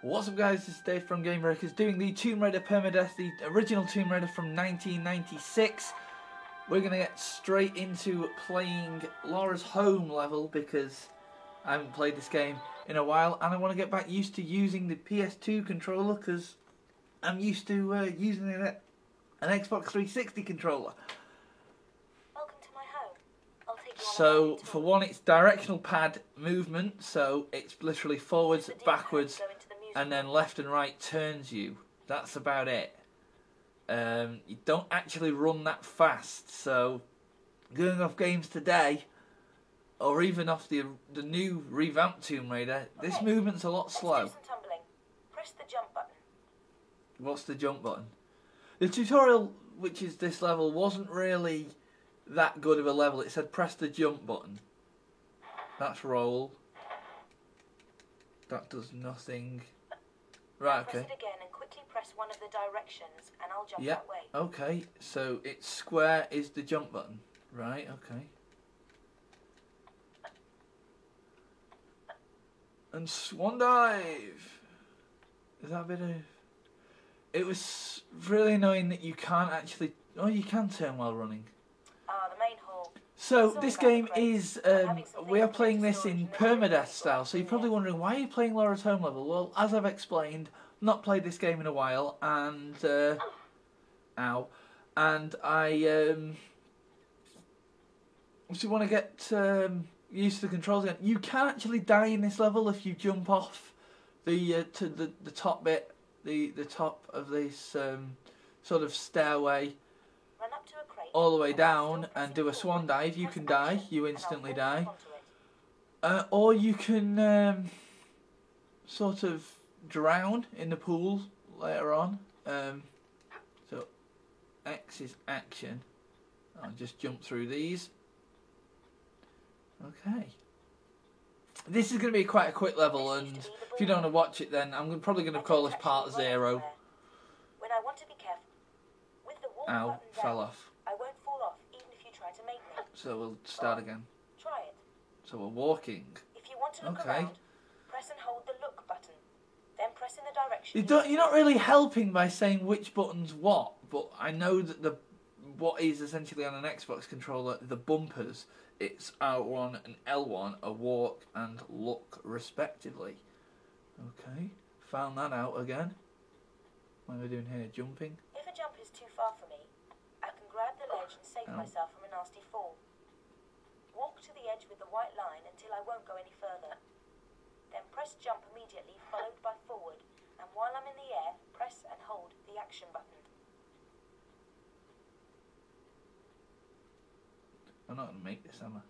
What's up guys, this is Dave from Game Breakers doing the Tomb Raider Permadeath, the original Tomb Raider from 1996. We're going to get straight into playing Lara's home level because I haven't played this game in a while and I want to get back used to using the PS2 controller because I'm used to uh, using an, an Xbox 360 controller. Welcome to my home. I'll take you on a So, for one, it's directional pad movement, so it's literally forwards, backwards, and then left and right turns you. That's about it. Um, you don't actually run that fast, so going off games today, or even off the the new revamped Tomb Raider, this movement's a lot Let's slow. Press the jump button. What's the jump button? The tutorial, which is this level, wasn't really that good of a level. It said press the jump button. That's roll. That does nothing. Right, Press okay. it again and quickly press one of the directions, and I'll jump Yeah. that way. Okay, so it's square is the jump button. Right, okay. And swan dive. Is that a bit of. It was really annoying that you can't actually. Oh, you can turn while running. So this game is um, we are playing this in permadeath style. so you're probably wondering why are you playing Lara's home level? Well, as I've explained, not played this game in a while, and uh, ow, and I um, just want to get um, used to the controls again. You can actually die in this level if you jump off the uh, to the the top bit, the the top of this um, sort of stairway Run up to a crate. All the way down and do a swan dive, you can die. You instantly die. Uh, or you can um, sort of drown in the pool later on. Um, so X is action. I'll just jump through these. Okay. This is going to be quite a quick level, and if you don't want to watch it, then I'm probably going to call this part zero. anywhere. When I want to be careful, with the walk Ow, fell off. I won't fall off even if you try to make me. So we'll start again. Try it. So we're walking. If you want to look Okay. around, press and hold the look button. Then press in the direction. You don't, you're not really helping by saying which button's what, but I know that the what is essentially on an Xbox controller the bumpers. It's R1 and L1 are walk and look respectively. Okay, found that out again. What are we doing here? Jumping. If a jump is too far for me, I can grab the ledge and save Ow. myself from a nasty fall. Walk to the edge with the white line until I won't go any further. Then press jump immediately, followed by forward, and while I'm in the air, press and hold the action button. I'm not gonna make this, am I?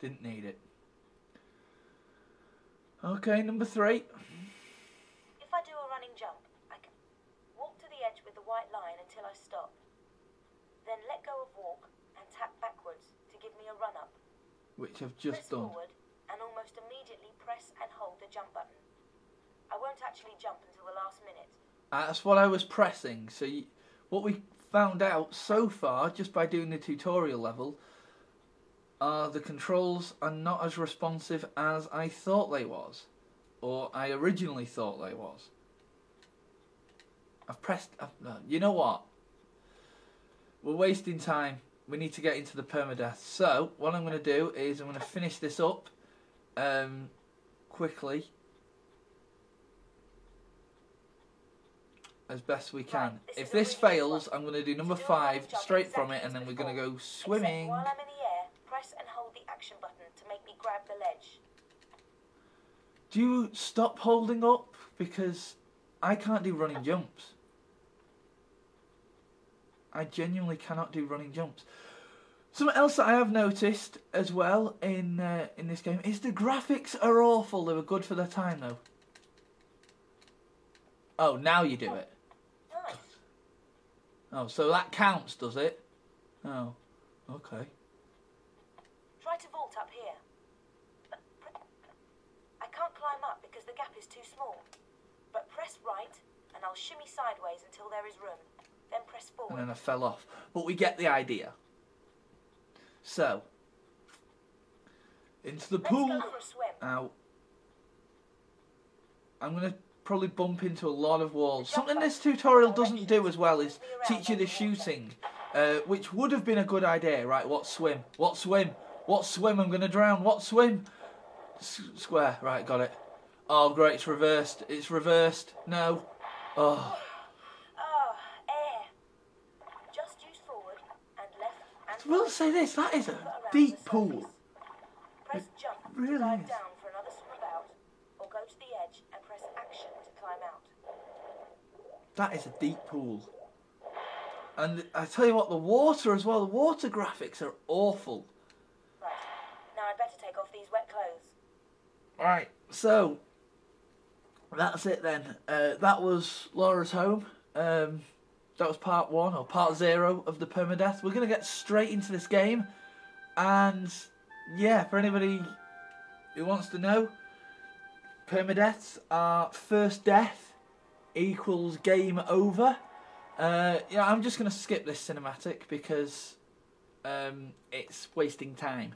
Didn't need it. Okay, number three. Running jump, I can walk to the edge with the white line until I stop. Then let go of walk and tap backwards to give me a run up. Which I've press just done. forward and almost immediately press and hold the jump button. I won't actually jump until the last minute. That's what I was pressing. So you, what we found out so far, just by doing the tutorial level, are the controls are not as responsive as I thought they was, or I originally thought they was. I've pressed. I've, you know what? We're wasting time. We need to get into the permadeath. So what I'm going to do is I'm going to finish this up um, quickly. as best we can. Right, this if this fails, one. I'm going to do number do five straight from it, and then we're going to go swimming. while I'm in the air, press and hold the action button to make me grab the ledge. Do you stop holding up because I can't do running jumps. I genuinely cannot do running jumps. Something else that I have noticed as well in uh, in this game is the graphics are awful. They were good for their time though. Oh, now you do it. Oh, so that counts, does it? Oh, okay. Try to vault up here. I can't climb up because the gap is too small. But press right, and I'll shimmy sideways until there is room. Then press And then I fell off. But we get the idea. So, into the Let's pool. go for a swim. Now, I'm going to probably bump into a lot of walls. Something this tutorial doesn't do as well is teach you the shooting, uh, which would have been a good idea. Right, what swim? What swim? What swim? I'm going to drown. What swim? S- square. Right, got it. Oh, great, it's reversed. It's reversed. No. Oh, Ah, air. Just use forward and left and I will say this, that is a deep pool. Press jump really to dive is. down for another swim about, or go to the edge and press action to climb out. That is a deep pool. And I tell you what, the water as well, the water graphics are awful. Right. Now I'd better take off these wet clothes. Right, so that's it then. Uh, that was Lara's home. Um, that was part one or part zero of the permadeath. We're gonna get straight into this game, and yeah, for anybody who wants to know, permadeaths are first death equals game over. Uh, yeah, I'm just gonna skip this cinematic because um, it's wasting time.